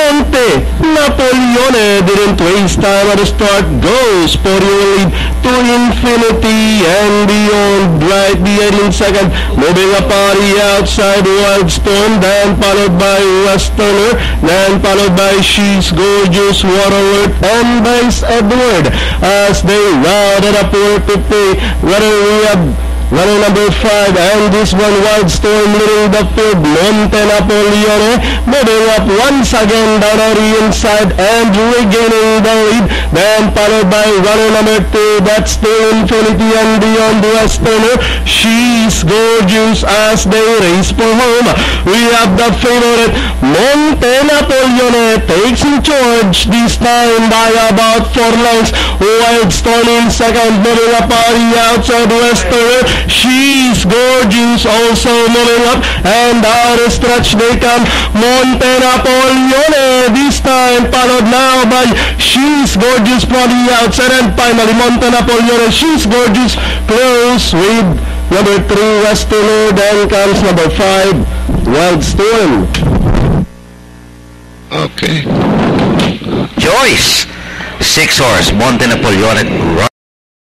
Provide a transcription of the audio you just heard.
Monte Napoleone didn't waste time at the start. Goes for your lead to infinity and beyond. Right behind in second. Moving on the outside. Wildstorm. Then followed by Westerner. Then followed by She's Gorgeous. Water Alert. And Vice Edward. As they rounded up 450. Running we have Running number five, and this one Wildstorm leading the field. Monte Napoleone moving up once again down on the inside and regaining the lead. Then followed by runner number two, that's still Infinity and Beyond the Westerner. She's gorgeous as they race for home. We have the favorite Monte Napoleone takes in charge this time by about four lengths. Wildstorm in second, moving up on the outside. She's also moving up, and of stretch they come. Monte Napoleone, this time followed now by She's gorgeous from the outside, and finally Monte Napoleone, She's gorgeous, close with number three Westerner, then comes number five Wildstorm. Okay. Joyce, six horse, Monte Napoleone